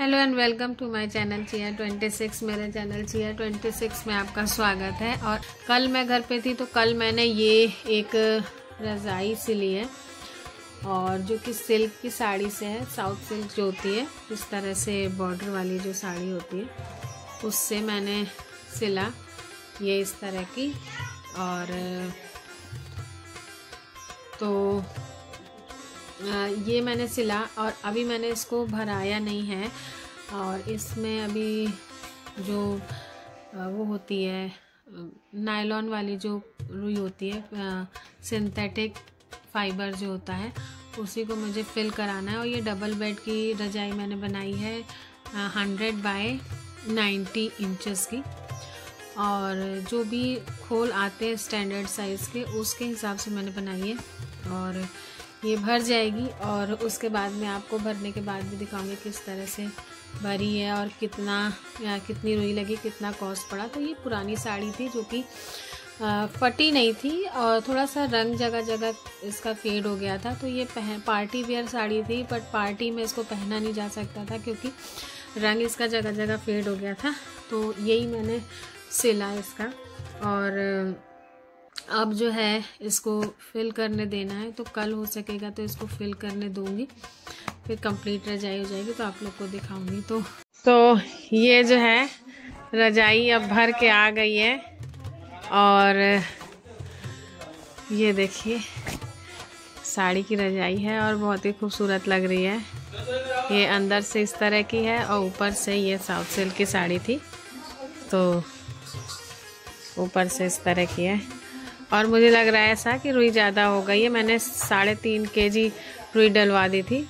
Hello and welcome to my channel chia 26 मेरे channel चिया 26 में आपका स्वागत है। और कल मैं घर पे थी तो कल मैंने ये एक रज़ाई सिली है, और जो कि सिल्क की साड़ी से है, साउथ सिल्क जो होती है, इस तरह से बॉर्डर वाली जो साड़ी होती है, उससे मैंने सिला ये इस तरह की। और तो ये मैंने सिला और अभी मैंने इसको भराया नहीं है और इसमें अभी जो वो होती है, नायलॉन वाली जो रुई होती है सिंथेटिक फाइबर जो होता है, उसी को मुझे फिल कराना है और ये डबल बेड की रजाई मैंने बनाई है हंड्रेड बाय नाइन्टी इंचेस की। और जो भी खोल आते हैं स्टैंडर्ड साइज़ के, उसके हिसाब से मैंने बनाई है और ये भर जाएगी और उसके बाद में आपको भरने के बाद भी दिखाऊँगी किस तरह से भरी है और कितना, या कितनी रुई लगी, कितना कॉस्ट पड़ा। तो ये पुरानी साड़ी थी जो कि फटी नहीं थी और थोड़ा सा रंग जगह जगह इसका फेड हो गया था। तो ये पहन पार्टी वेयर साड़ी थी बट पार्टी में इसको पहना नहीं जा सकता था क्योंकि रंग इसका जगह जगह फेड हो गया था। तो यही मैंने सिला इसका और अब जो है इसको फिल करने देना है तो कल हो सकेगा तो इसको फिल करने दूँगी। फिर कंप्लीट रजाई हो जाएगी तो आप लोग को दिखाऊँगी। तो तो ये जो है रजाई अब भर के आ गई है। और ये देखिए, साड़ी की रजाई है और बहुत ही खूबसूरत लग रही है। ये अंदर से इस तरह की है और ऊपर से ये साउथ सिल्क की साड़ी थी। तो ऊपर से इस तरह की है। और मुझे लग रहा है ऐसा कि रुई ज़्यादा हो गई है। मैंने साढ़े तीन के जी रुई डलवा दी थी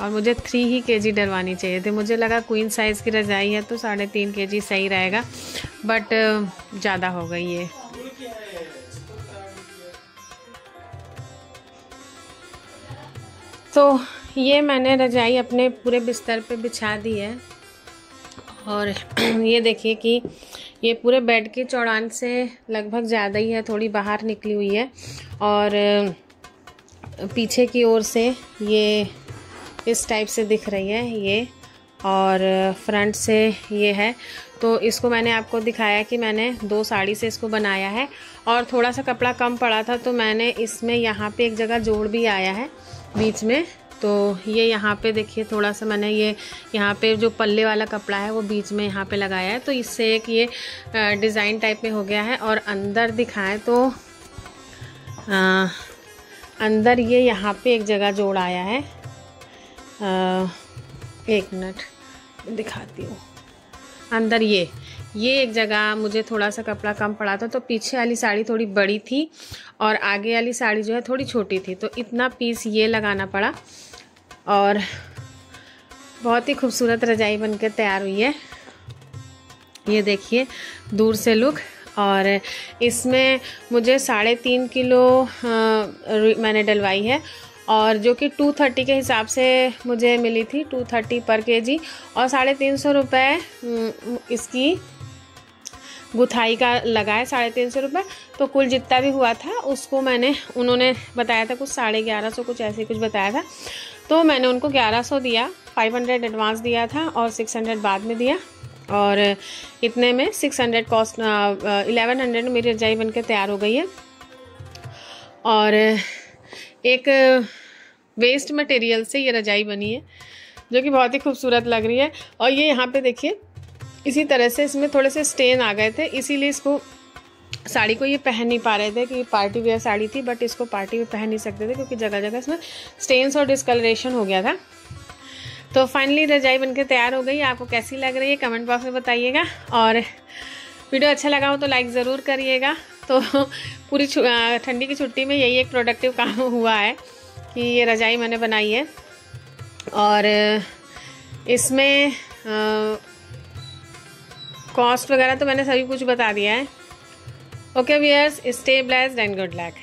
और मुझे थ्री ही के जी डलवानी चाहिए थी। मुझे लगा क्वीन साइज़ की रजाई है तो साढ़े तीन के जी सही रहेगा बट ज़्यादा हो गई है। तो ये मैंने रजाई अपने पूरे बिस्तर पे बिछा दी है। और ये देखिए कि ये पूरे बेड के चौड़ान से लगभग ज़्यादा ही है, थोड़ी बाहर निकली हुई है। और पीछे की ओर से ये इस टाइप से दिख रही है ये, और, फ्रंट से ये है। तो इसको मैंने आपको दिखाया कि मैंने दो साड़ी से इसको बनाया है। और थोड़ा सा कपड़ा कम पड़ा था तो मैंने इसमें यहाँ पे एक जगह जोड़ भी आया है, बीच में। तो ये यहाँ पे देखिए थोड़ा सा मैंने ये यहाँ पे जो पल्ले वाला कपड़ा है वो बीच में यहाँ पे लगाया है। तो इससे एक ये डिज़ाइन टाइप में हो गया है और अंदर दिखाएँ तो आ, अंदर ये यहाँ पे एक जगह जोड़ आया है। आ, एक मिनट दिखाती हूँ। अंदर ये ये एक जगह मुझे थोड़ा सा कपड़ा कम पड़ा था तो पीछे वाली साड़ी थोड़ी बड़ी थी और आगे वाली साड़ी जो है थोड़ी छोटी थी तो इतना पीस ये लगाना पड़ा। और बहुत ही खूबसूरत रजाई बनकर तैयार हुई है। ये देखिए दूर से लुक। और इसमें मुझे साढ़े तीन किलो आ, मैंने डलवाई है। और जो कि टू थर्टी के हिसाब से मुझे मिली थी टू थर्टी पर के जी और साढ़े तीन सौ रुपये इसकी गुथाई का लगाए साढ़े तीन सौ रुपये तो कुल जितना भी हुआ था, उसको मैंने, उन्होंने बताया था कुछ साढ़े ग्यारह सौ, कुछ ऐसे कुछ बताया था। तो मैंने उनको ग्यारह सौ दिया, फाइव हंड्रेड एडवांस दिया था और सिक्स हंड्रेड बाद में दिया। और इतने में six hundred cost eleven hundred में मेरी रजाई बन के तैयार हो गई है। और एक वेस्ट मटेरियल से ये रजाई बनी है, जो कि बहुत ही खूबसूरत लग रही है। और ये यहाँ पे देखिए इसी तरह से इसमें थोड़े से स्टेन आ गए थे, इसीलिए इसको साड़ी को ये पहन नहीं पा रहे थे कि पार्टी वेयर साड़ी थी बट इसको पार्टी में पहन नहीं सकते थे क्योंकि जगह जगह इसमें स्टेन्स और डिस्कलरेशन हो गया था। तो फाइनली रजाई बनकर तैयार हो गई। आपको कैसी लग रही है? कमेंट बॉक्स में बताइएगा। और वीडियो अच्छा लगा हो तो लाइक ज़रूर करिएगा। तो पूरी ठंडी की छुट्टी में यही एक प्रोडक्टिव काम हुआ है कि ये रजाई मैंने बनाई है। और इसमें कॉस्ट वगैरह तो मैंने सभी कुछ बता दिया है। Okay viewers stay blessed and good luck